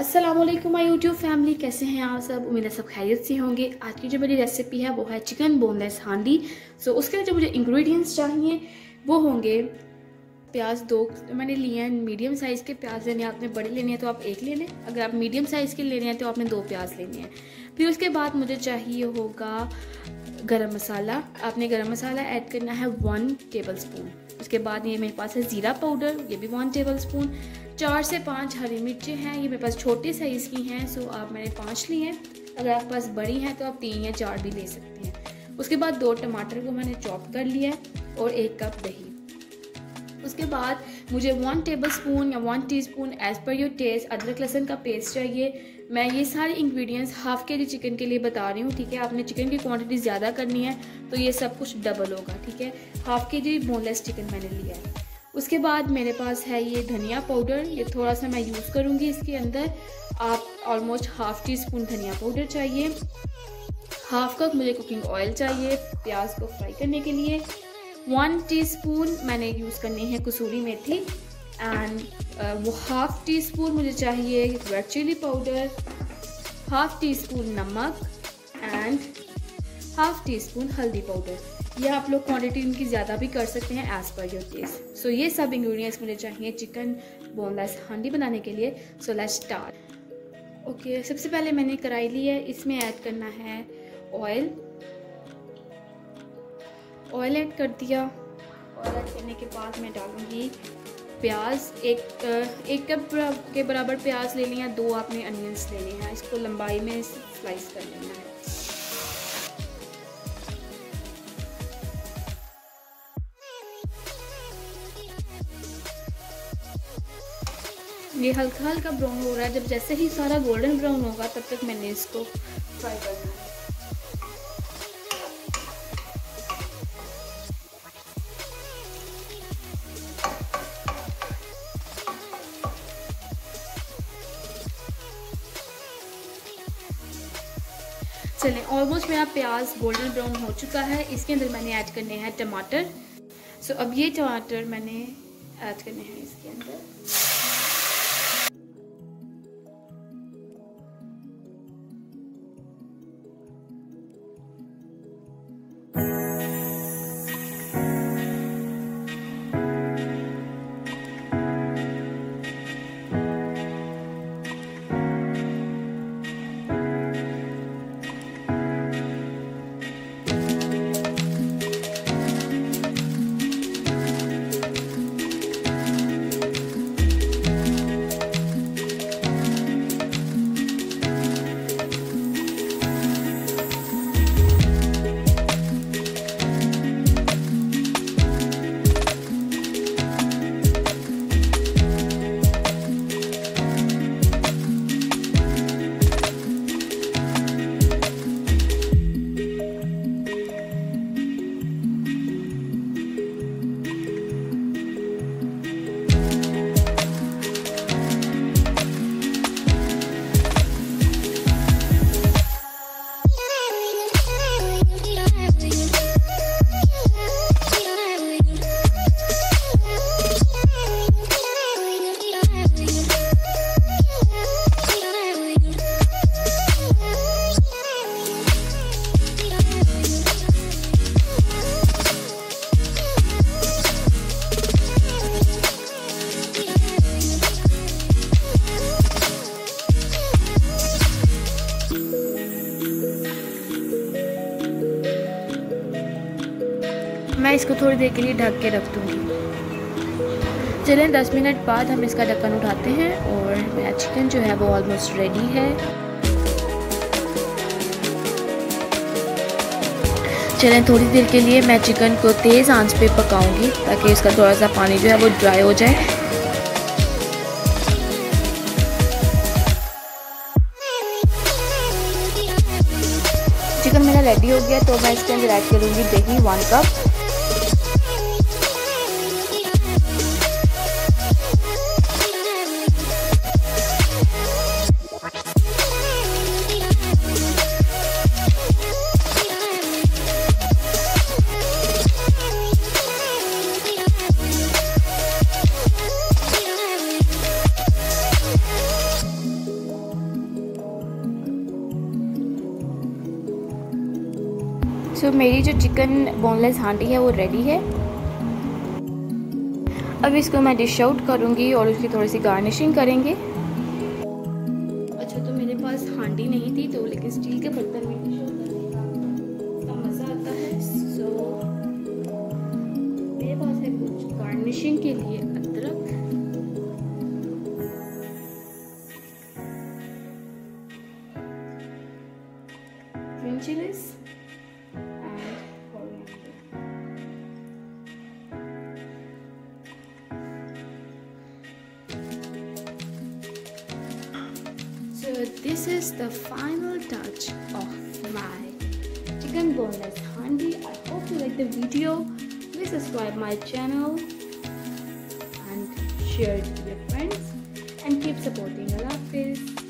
Aslam my YouTube family कैसे हैं आप सब? उम्मीद है सब खैरियत से होंगे। आज की जो मेरी रेसिपी है, वो है चिकन बोनलेस हांडी। सो उसके लिए जो मुझे इंग्रेडिएंट्स चाहिए, वो होंगे प्याज दो, मैंने लिए हैं मीडियम साइज़ के प्याज लेने आपने बड़े लेने हैं तो आप एक ले लें। अगर आप मीडियम साइज़ के लेने हैं तो आपने दो प्याज लेने हैं। फिर उसके बाद मुझे चाहिए होगा गरम मसाला। आपने गरम मसाला ऐड करना है वन टेबल स्पून उसके बाद ये मेरे पास है ज़ीरा पाउडर ये भी वन टेबल स्पून चार से पाँच हरी मिर्चें हैं, ये मेरे पास छोटे साइज़ की हैं सो आप मैंने पाँच ली हैं। अगर आपके पास बड़ी हैं तो आप तीन या चार भी ले सकते हैं। उसके बाद दो टमाटर को मैंने चॉप कर लिया है और एक कप दही। उसके बाद मुझे वन टेबल स्पून या one teaspoon as per your taste अदरक लहसन का पेस्ट चाहिए। मैं ये सारे इंग्रेडिएंट्स हाफ़ के जी चिकन के लिए बता रही हूँ, ठीक है? आपने चिकन की क्वांटिटी ज़्यादा करनी है तो ये सब कुछ डबल होगा, ठीक है? हाफ़ के जी बोनलेस चिकन मैंने लिया है। उसके बाद मेरे पास है ये धनिया पाउडर ये थोड़ा सा मैं यूज़ करूँगी इसके अंदर। आप ऑलमोस्ट हाफ़ टी स्पून धनिया पाउडर चाहिए। हाफ़ कप मुझे कुकिंग ऑयल चाहिए प्याज को फ्राई करने के लिए। वन टीस्पून मैंने यूज़ करनी है कसूरी मेथी। एंड uh, वो हाफ़ टी स्पून मुझे चाहिए red chilli powder half teaspoon नमक। एंड हाफ़ टी स्पून हल्दी पाउडर। या आप लोग क्वांटिटी इनकी ज़्यादा भी कर सकते हैं एज़ पर योर टेस्ट सो ये सब इंग्रेडिएंट्स मुझे चाहिए चिकन बोनलेस हांडी बनाने के लिए. सो लेट्स स्टार्ट ओके सबसे पहले मैंने कढ़ाई ली है, इसमें ऐड करना है ऑयल ऑयल ऐड कर दिया. ऑयल ऐड करने के बाद मैं डालूँगी प्याज. एक एक कप के बराबर प्याज ले लिया, दो आपने अनियंस लेने हैं. इसको लंबाई में स्लाइस कर लेना है. ये हल्का हल्का ब्राउन हो रहा है। जब जैसे ही सारा गोल्डन ब्राउन होगा तब तक मैंने इसको फ्राई करना है। चलें ऑलमोस्ट मेरा प्याज गोल्डन ब्राउन हो चुका है। इसके अंदर मैंने ऐड करने हैं टमाटर। सो so, अब ये टमाटर मैंने ऐड करने हैं इसके अंदर। मैं इसको थोड़ी देर के लिए ढक के रख दूँगी। चलें, दस मिनट बाद हम इसका ढक्कन उठाते हैं और मेरा चिकन जो है वो ऑलमोस्ट रेडी है। चलें, थोड़ी देर के लिए मैं चिकन को तेज़ आँच पे पकाऊँगी ताकि इसका थोड़ा सा पानी जो है वो ड्राई हो जाए। चिकन मेरा रेडी हो गया तो मैं इसके अंदर ऐड करूँगी दही वन कप मेरी जो चिकन बोनलेस हांडी है, वो रेडी है। अब इसको मैं डिश आउट करूँगी और उसकी थोड़ी सी गार्निशिंग करेंगे। अच्छा तो मेरे पास हांडी नहीं थी तो लेकिन स्टील के बर्तन में डिश गार्निशिंग के लिए अदरक। Green So this is the final touch of my chicken boneless handi. I hope you like the video. Please subscribe my channel and share it with your friends and keep supporting. Allah Hafiz.